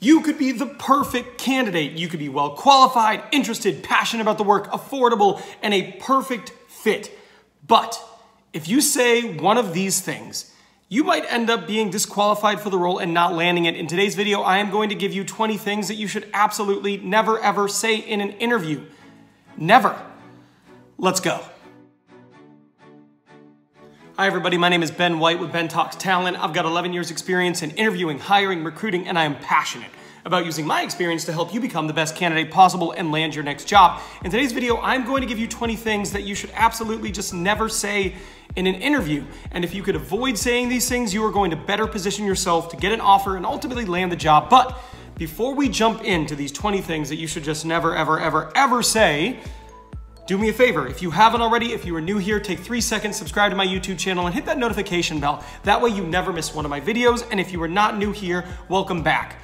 You could be the perfect candidate. You could be well qualified, interested, passionate about the work, affordable, and a perfect fit. But if you say one of these things, you might end up being disqualified for the role and not landing it. In today's video, I am going to give you 20 things that you should absolutely never ever say in an interview. Never. Let's go. Hi, everybody. My name is Ben White with Ben Talks Talent. I've got 11 years' experience in interviewing, hiring, recruiting, and I am passionate about using my experience to help you become the best candidate possible and land your next job. In today's video, I'm going to give you 20 things that you should absolutely just never say in an interview. And if you could avoid saying these things, you are going to better position yourself to get an offer and ultimately land the job. But before we jump into these 20 things that you should just never, ever, ever, ever say, do me a favor, if you haven't already, if you are new here, take three seconds, subscribe to my YouTube channel, and hit that notification bell. That way you never miss one of my videos, and if you are not new here, welcome back.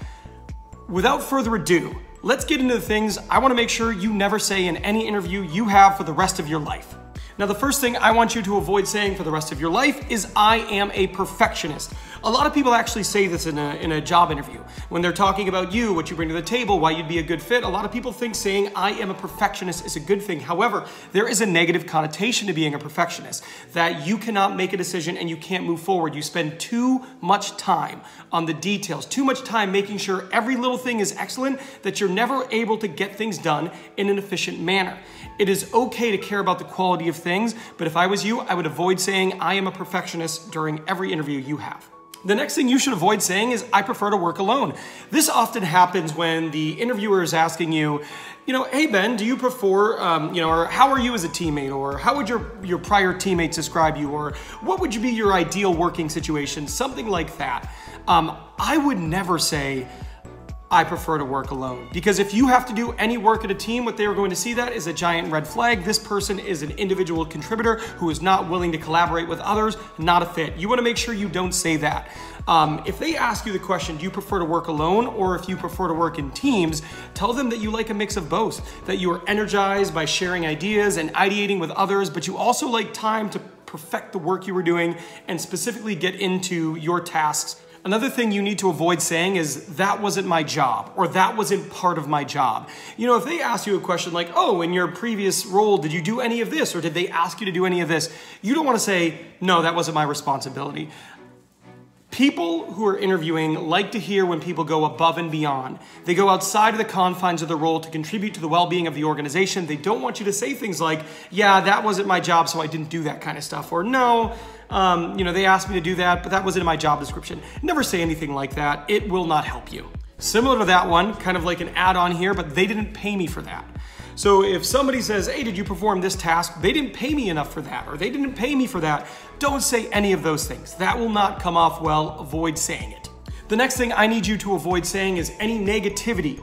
Without further ado, let's get into the things I wanna make sure you never say in any interview you have for the rest of your life. Now, the first thing I want you to avoid saying for the rest of your life is I am a perfectionist. A lot of people actually say this in a, in a job interview. When they're talking about you, what you bring to the table, why you'd be a good fit, a lot of people think saying I am a perfectionist is a good thing. However, there is a negative connotation to being a perfectionist that you cannot make a decision and you can't move forward. You spend too much time on the details, too much time making sure every little thing is excellent that you're never able to get things done in an efficient manner. It is okay to care about the quality of things, but if I was you, I would avoid saying I am a perfectionist during every interview you have. The next thing you should avoid saying is, I prefer to work alone. This often happens when the interviewer is asking you, you know, hey Ben, do you prefer, um, you know, or how are you as a teammate, or how would your, your prior teammates describe you, or what would you be your ideal working situation, something like that. Um, I would never say, I prefer to work alone. Because if you have to do any work at a team, what they are going to see that is a giant red flag. This person is an individual contributor who is not willing to collaborate with others, not a fit. You wanna make sure you don't say that. Um, if they ask you the question, do you prefer to work alone or if you prefer to work in teams, tell them that you like a mix of both, that you are energized by sharing ideas and ideating with others, but you also like time to perfect the work you were doing and specifically get into your tasks Another thing you need to avoid saying is, that wasn't my job, or that wasn't part of my job. You know, if they ask you a question like, oh, in your previous role, did you do any of this, or did they ask you to do any of this? You don't wanna say, no, that wasn't my responsibility. People who are interviewing like to hear when people go above and beyond. They go outside of the confines of the role to contribute to the well being of the organization. They don't want you to say things like, yeah, that wasn't my job, so I didn't do that kind of stuff. Or, no, um, you know, they asked me to do that, but that wasn't in my job description. Never say anything like that. It will not help you. Similar to that one, kind of like an add on here, but they didn't pay me for that. So if somebody says, hey, did you perform this task? They didn't pay me enough for that, or they didn't pay me for that. Don't say any of those things. That will not come off well. Avoid saying it. The next thing I need you to avoid saying is any negativity,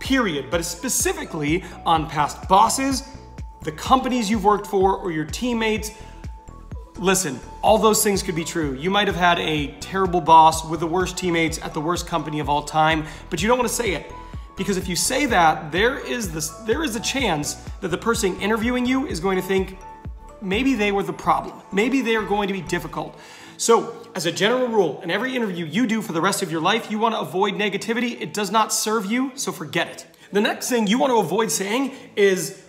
period, but specifically on past bosses, the companies you've worked for, or your teammates, Listen, all those things could be true. You might have had a terrible boss with the worst teammates at the worst company of all time, but you don't want to say it. Because if you say that, there is this there is a chance that the person interviewing you is going to think maybe they were the problem. Maybe they are going to be difficult. So, as a general rule, in every interview you do for the rest of your life, you want to avoid negativity. It does not serve you, so forget it. The next thing you want to avoid saying is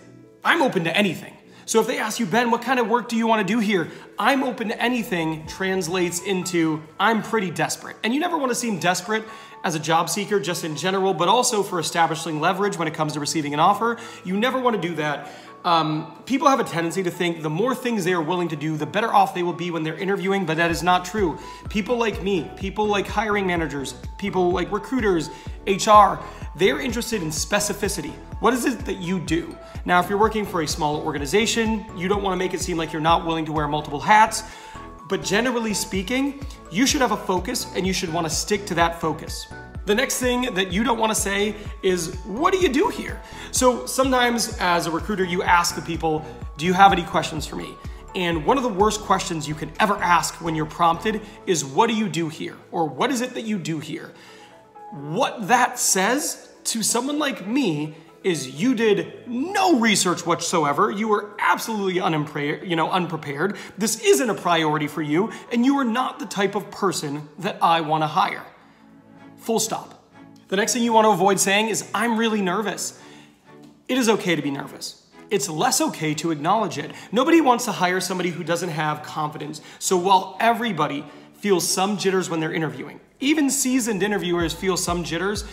I'm open to anything. So if they ask you, Ben, what kind of work do you want to do here? I'm open to anything translates into I'm pretty desperate. And you never want to seem desperate as a job seeker, just in general, but also for establishing leverage when it comes to receiving an offer. You never want to do that. Um, people have a tendency to think the more things they are willing to do, the better off they will be when they're interviewing, but that is not true. People like me, people like hiring managers, people like recruiters, HR, they're interested in specificity. What is it that you do? Now, if you're working for a small organization, you don't want to make it seem like you're not willing to wear multiple hats. But generally speaking, you should have a focus and you should want to stick to that focus. The next thing that you don't want to say is, What do you do here? So sometimes as a recruiter, you ask the people, Do you have any questions for me? And one of the worst questions you can ever ask when you're prompted is, What do you do here? Or what is it that you do here? What that says to someone like me is you did no research whatsoever. You were absolutely you know, unprepared. This isn't a priority for you, and you are not the type of person that I want to hire. Full stop. The next thing you want to avoid saying is, I'm really nervous. It is okay to be nervous. It's less okay to acknowledge it. Nobody wants to hire somebody who doesn't have confidence. So while everybody feels some jitters when they're interviewing, even seasoned interviewers feel some jitters,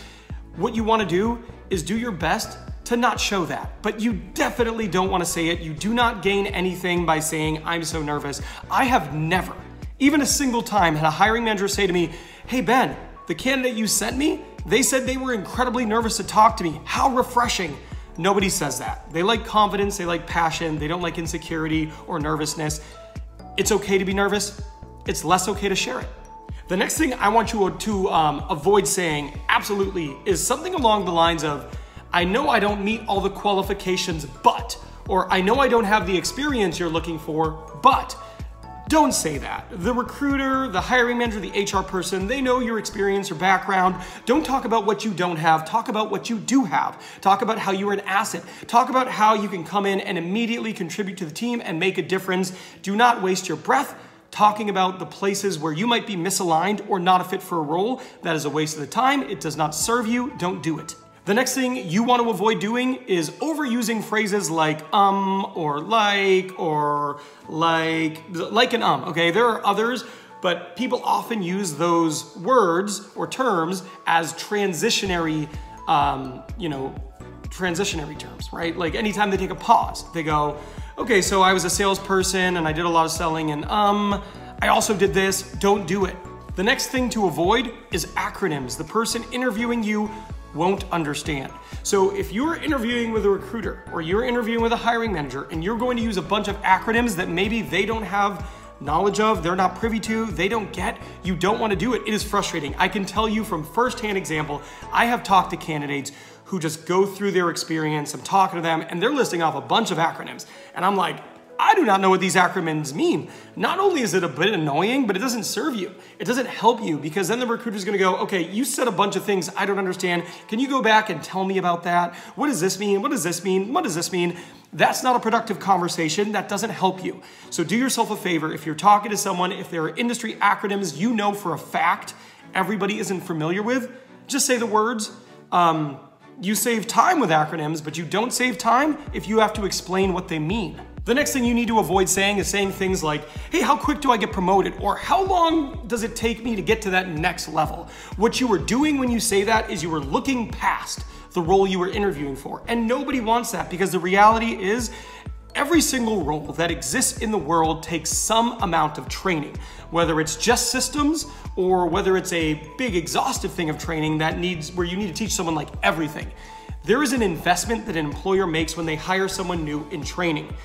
what you want to do is do your best to not show that. But you definitely don't want to say it. You do not gain anything by saying, I'm so nervous. I have never, even a single time, had a hiring manager say to me, Hey, Ben, the candidate you sent me, they said they were incredibly nervous to talk to me. How refreshing. Nobody says that. They like confidence, they like passion, they don't like insecurity or nervousness. It's okay to be nervous, it's less okay to share it. The next thing I want you to um, avoid saying, absolutely, is something along the lines of, I know I don't meet all the qualifications, but, or I know I don't have the experience you're looking for, but. Don't say that. The recruiter, the hiring manager, the HR person, they know your experience or background. Don't talk about what you don't have. Talk about what you do have. Talk about how you're an asset. Talk about how you can come in and immediately contribute to the team and make a difference. Do not waste your breath talking about the places where you might be misaligned or not a fit for a role. That is a waste of the time. It does not serve you. Don't do it. The next thing you want to avoid doing is overusing phrases like um or like or like, like an um, okay? There are others, but people often use those words or terms as transitionary, um, you know, transitionary terms, right? Like anytime they take a pause, they go, okay, so I was a salesperson and I did a lot of selling and um, I also did this, don't do it. The next thing to avoid is acronyms. The person interviewing you won't understand. So if you're interviewing with a recruiter or you're interviewing with a hiring manager and you're going to use a bunch of acronyms that maybe they don't have knowledge of, they're not privy to, they don't get, you don't want to do it. It is frustrating. I can tell you from firsthand example, I have talked to candidates who just go through their experience, I'm talking to them, and they're listing off a bunch of acronyms. And I'm like, I do not know what these acronyms mean. Not only is it a bit annoying, but it doesn't serve you. It doesn't help you because then the recruiter's gonna go, okay, you said a bunch of things I don't understand. Can you go back and tell me about that? What does this mean? What does this mean? What does this mean? That's not a productive conversation. That doesn't help you. So do yourself a favor. If you're talking to someone, if there are industry acronyms you know for a fact everybody isn't familiar with, just say the words. Um, you save time with acronyms, but you don't save time if you have to explain what they mean. The next thing you need to avoid saying is saying things like, hey, how quick do I get promoted? Or how long does it take me to get to that next level? What you were doing when you say that is you were looking past the role you were interviewing for. And nobody wants that because the reality is Every single role that exists in the world takes some amount of training, whether it's just systems or whether it's a big exhaustive thing of training that needs where you need to teach someone like everything. There is an investment that an employer makes when they hire someone new in training.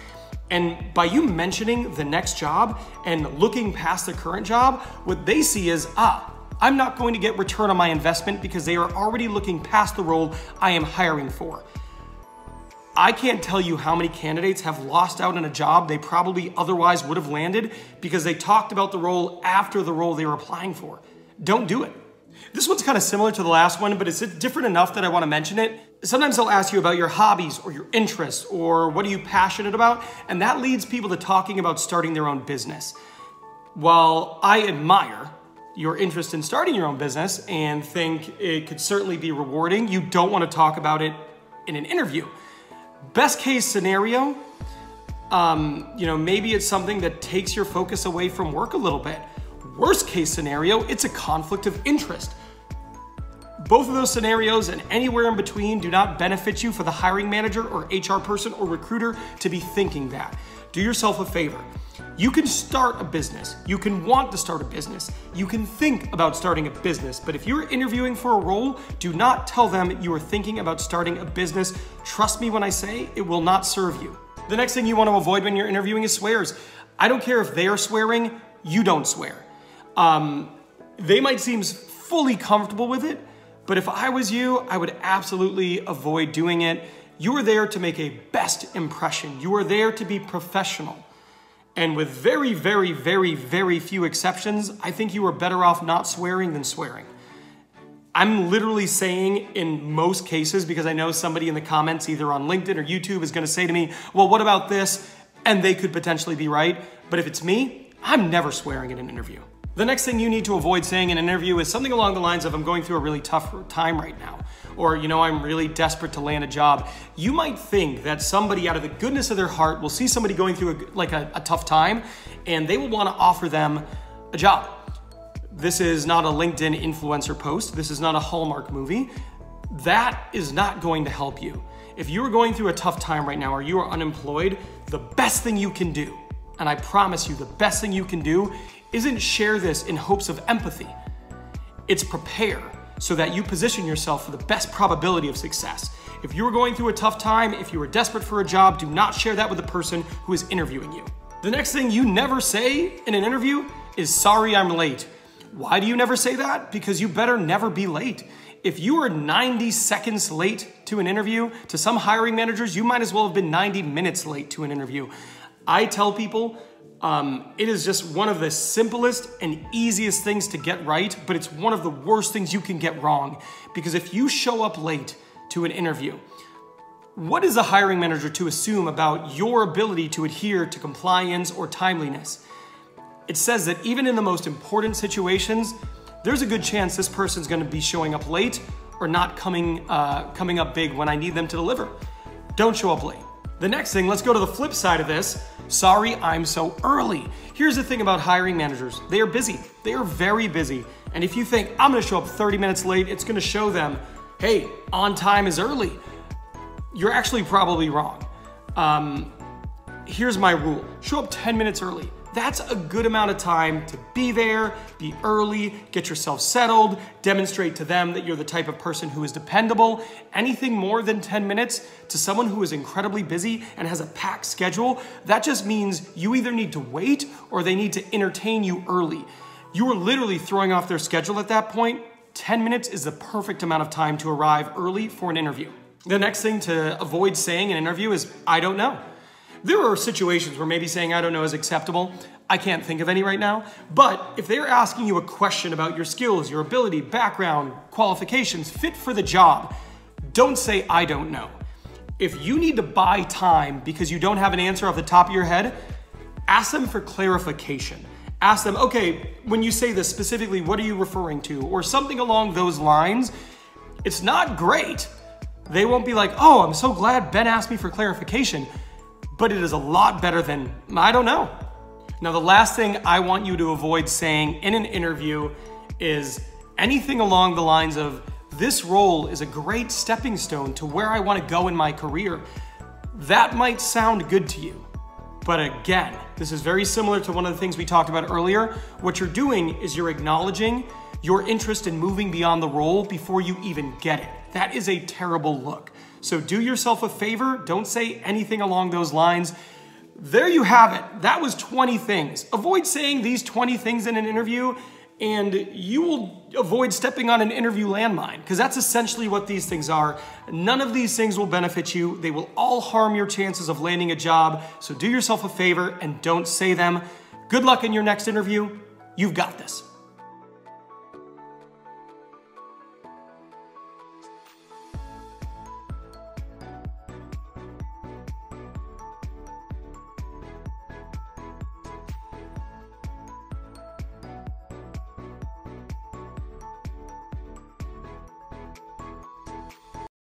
And by you mentioning the next job and looking past the current job, what they see is, ah, I'm not going to get return on my investment because they are already looking past the role I am hiring for. I can't tell you how many candidates have lost out on a job they probably otherwise would have landed because they talked about the role after the role they were applying for. Don't do it. This one's kind of similar to the last one, but it's different enough that I want to mention it. Sometimes they'll ask you about your hobbies or your interests or what are you passionate about, and that leads people to talking about starting their own business. While I admire your interest in starting your own business and think it could certainly be rewarding, you don't want to talk about it in an interview. Best case scenario, um, you know, maybe it's something that takes your focus away from work a little bit. Worst case scenario, it's a conflict of interest. Both of those scenarios and anywhere in between do not benefit you for the hiring manager or HR person or recruiter to be thinking that. Do yourself a favor. You can start a business. You can want to start a business. You can think about starting a business. But if you're interviewing for a role, do not tell them you are thinking about starting a business. Trust me when I say it will not serve you. The next thing you want to avoid when you're interviewing is swears. I don't care if they are swearing, you don't swear. Um, they might seem fully comfortable with it, but if I was you, I would absolutely avoid doing it. You are there to make a best impression. You are there to be professional. And with very, very, very, very few exceptions, I think you are better off not swearing than swearing. I'm literally saying in most cases, because I know somebody in the comments, either on LinkedIn or YouTube, is gonna say to me, well, what about this? And they could potentially be right. But if it's me, I'm never swearing in an interview. The next thing you need to avoid saying in an interview is something along the lines of, I'm going through a really tough time right now. Or, you know, I'm really desperate to land a job. You might think that somebody out of the goodness of their heart will see somebody going through a, like a, a tough time and they will want to offer them a job. This is not a LinkedIn influencer post. This is not a Hallmark movie. That is not going to help you. If you are going through a tough time right now or you are unemployed, the best thing you can do, and I promise you, the best thing you can do isn't share this in hopes of empathy. It's prepare so that you position yourself for the best probability of success. If you are going through a tough time, if you are desperate for a job, do not share that with the person who is interviewing you. The next thing you never say in an interview is, sorry, I'm late. Why do you never say that? Because you better never be late. If you are 90 seconds late to an interview, to some hiring managers, you might as well have been 90 minutes late to an interview. I tell people um, it is just one of the simplest and easiest things to get right, but it's one of the worst things you can get wrong. Because if you show up late to an interview, what is a hiring manager to assume about your ability to adhere to compliance or timeliness? It says that even in the most important situations, there's a good chance this person's gonna be showing up late or not coming, uh, coming up big when I need them to deliver. Don't show up late. The next thing, let's go to the flip side of this. Sorry, I'm so early. Here's the thing about hiring managers they are busy. They are very busy. And if you think, I'm gonna show up 30 minutes late, it's gonna show them, hey, on time is early, you're actually probably wrong. Um, here's my rule show up 10 minutes early. That's a good amount of time to be there, be early, get yourself settled, demonstrate to them that you're the type of person who is dependable. Anything more than 10 minutes to someone who is incredibly busy and has a packed schedule, that just means you either need to wait or they need to entertain you early. You are literally throwing off their schedule at that point. 10 minutes is the perfect amount of time to arrive early for an interview. The next thing to avoid saying in an interview is, I don't know. There are situations where maybe saying I don't know is acceptable. I can't think of any right now. But if they're asking you a question about your skills, your ability, background, qualifications, fit for the job, don't say I don't know. If you need to buy time because you don't have an answer off the top of your head, ask them for clarification. Ask them, okay, when you say this specifically, what are you referring to? Or something along those lines. It's not great. They won't be like, oh, I'm so glad Ben asked me for clarification but it is a lot better than, I don't know. Now, the last thing I want you to avoid saying in an interview is anything along the lines of, this role is a great stepping stone to where I want to go in my career. That might sound good to you. But again, this is very similar to one of the things we talked about earlier. What you're doing is you're acknowledging your interest in moving beyond the role before you even get it. That is a terrible look. So do yourself a favor, don't say anything along those lines. There you have it. That was 20 things. Avoid saying these 20 things in an interview and you will avoid stepping on an interview landmine because that's essentially what these things are. None of these things will benefit you. They will all harm your chances of landing a job. So do yourself a favor and don't say them. Good luck in your next interview. You've got this.